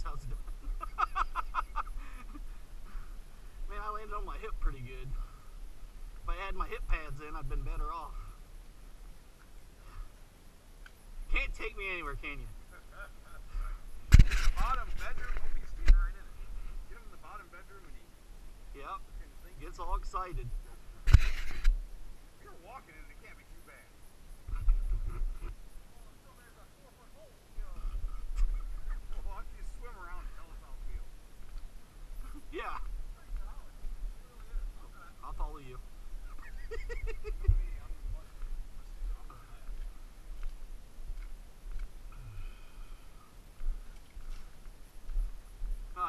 knows how it's done. Man, I landed on my hip pretty good. If I had my hip pads in, I'd been better off. Can't take me anywhere, can you? bottom bedroom. Hope right in it. Him the bottom bedroom and he. Yep. Gets all excited.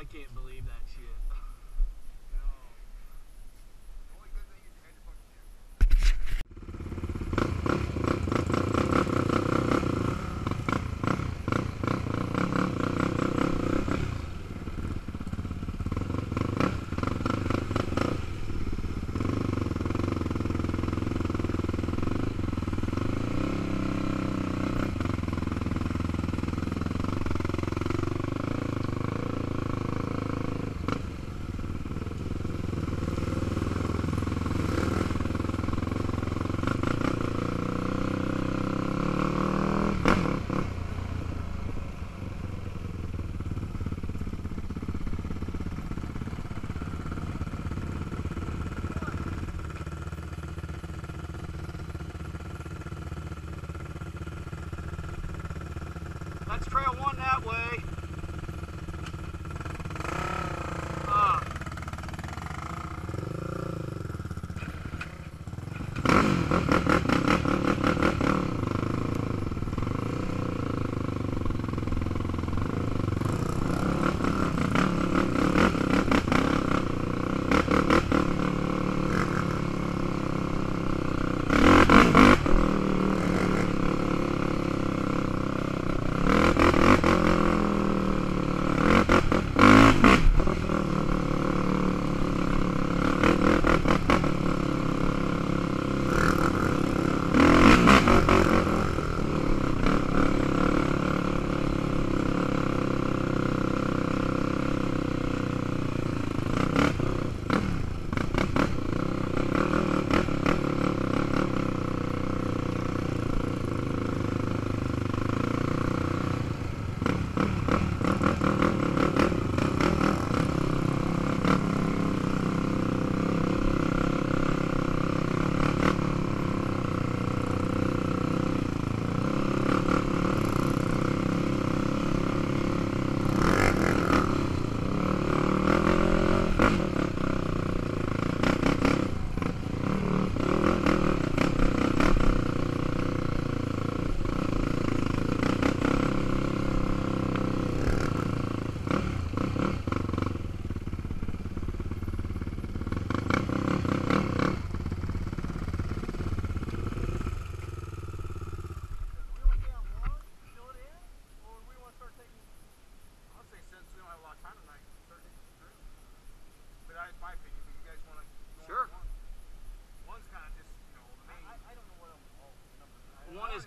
I can't believe that shit. That's trail one that way.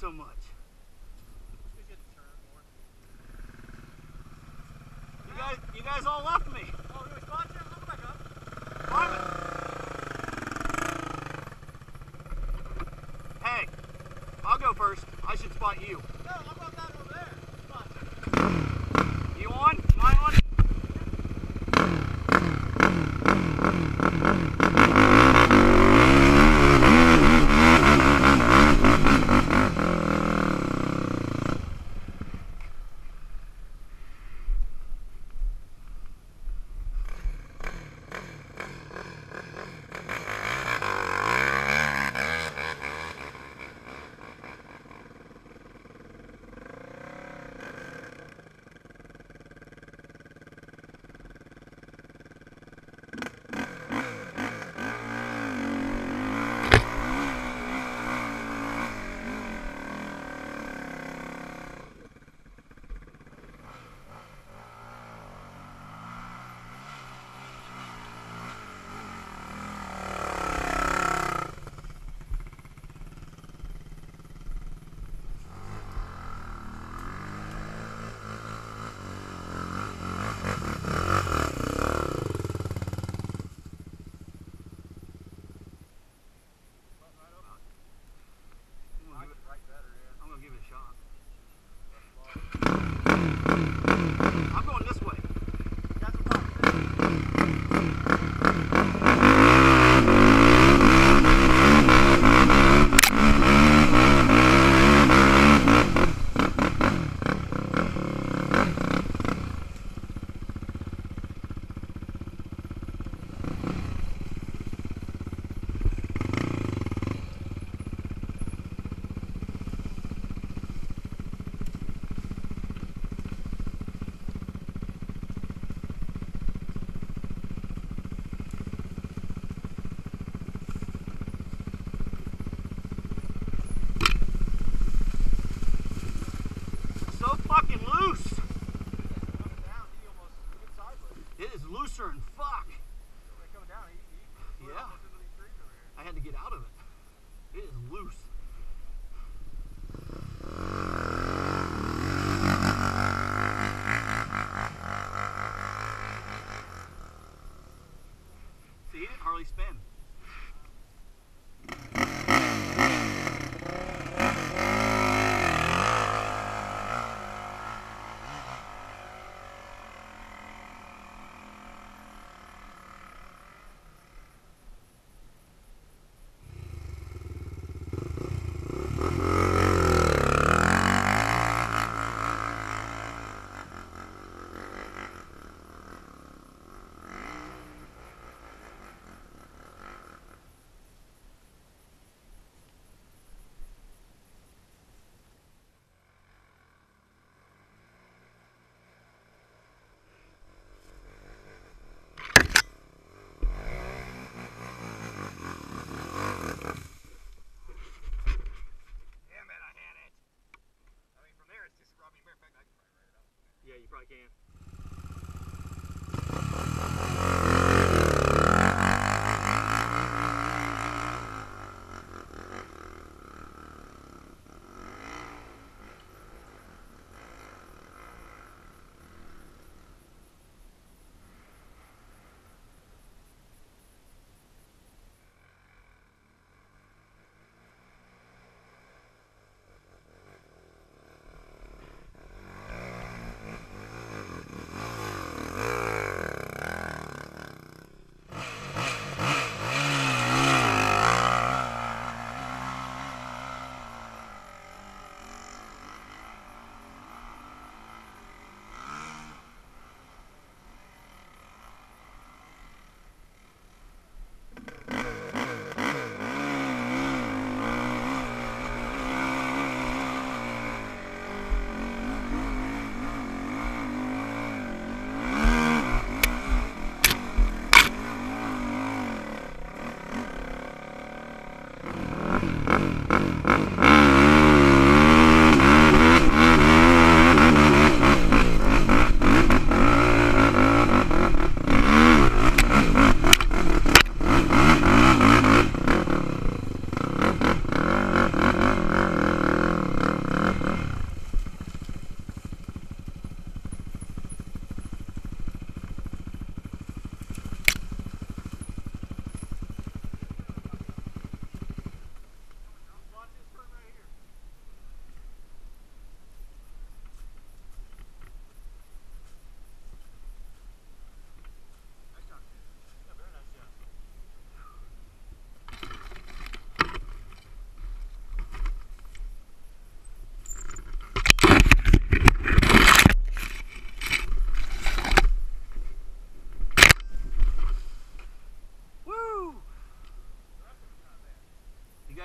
so much. You guys, you guys all left me. Hey, I'll go first. I should spot you. No, I'm about that over there. you probably can't. Mm-hmm.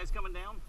Guys coming down?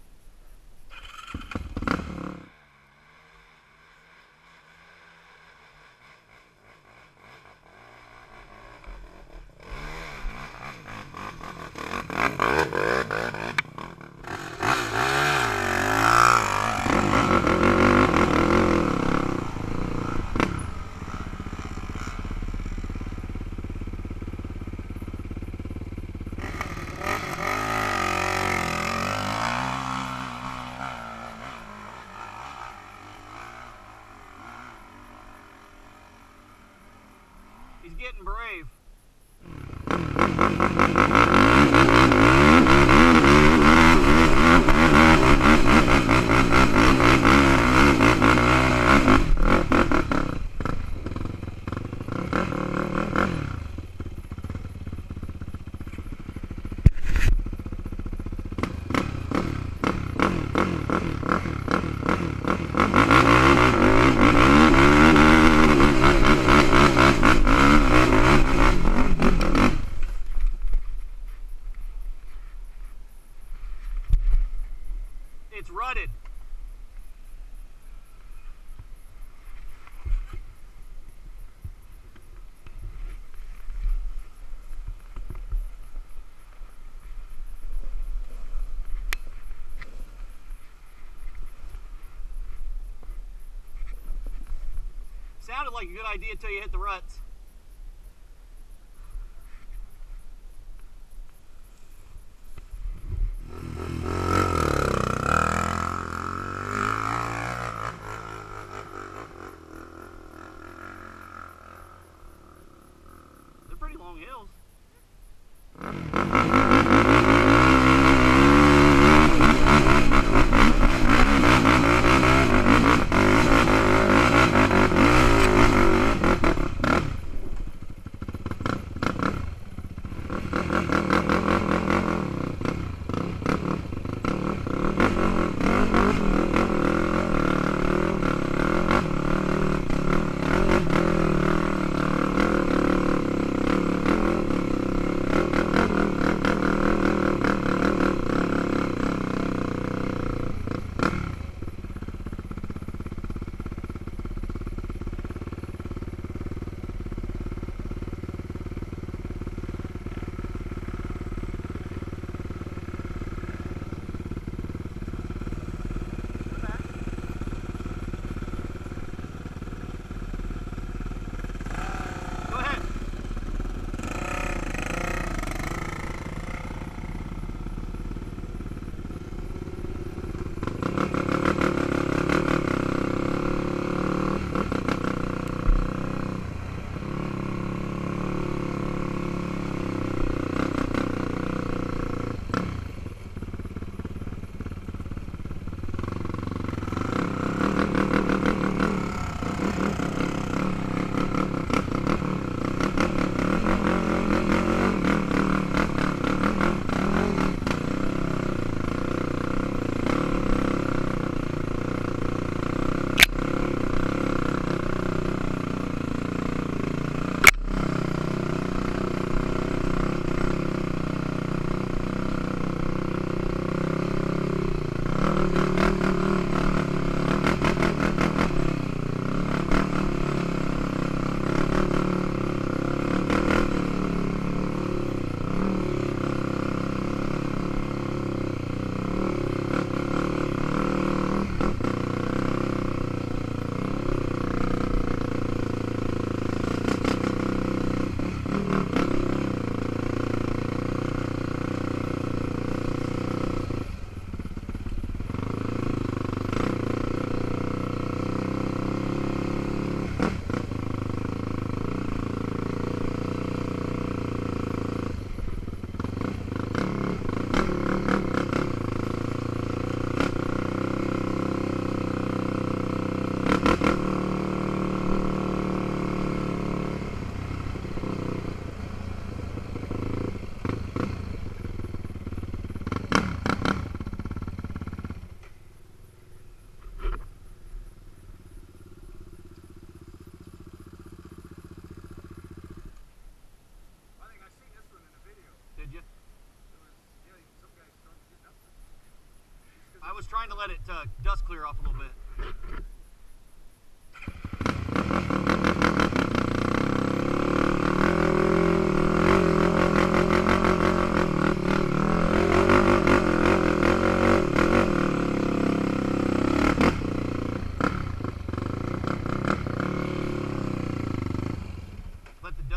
Like a good idea until you hit the ruts.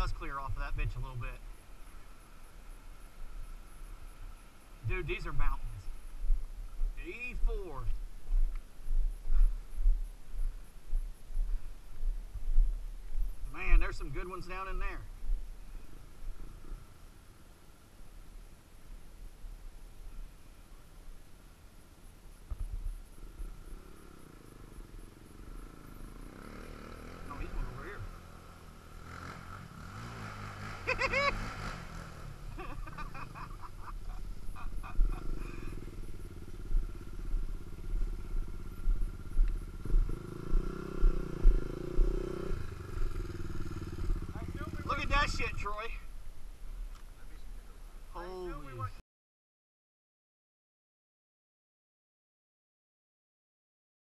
Dust clear off of that bitch a little bit. Dude, these are mountains. E4. Man, there's some good ones down in there. Troy.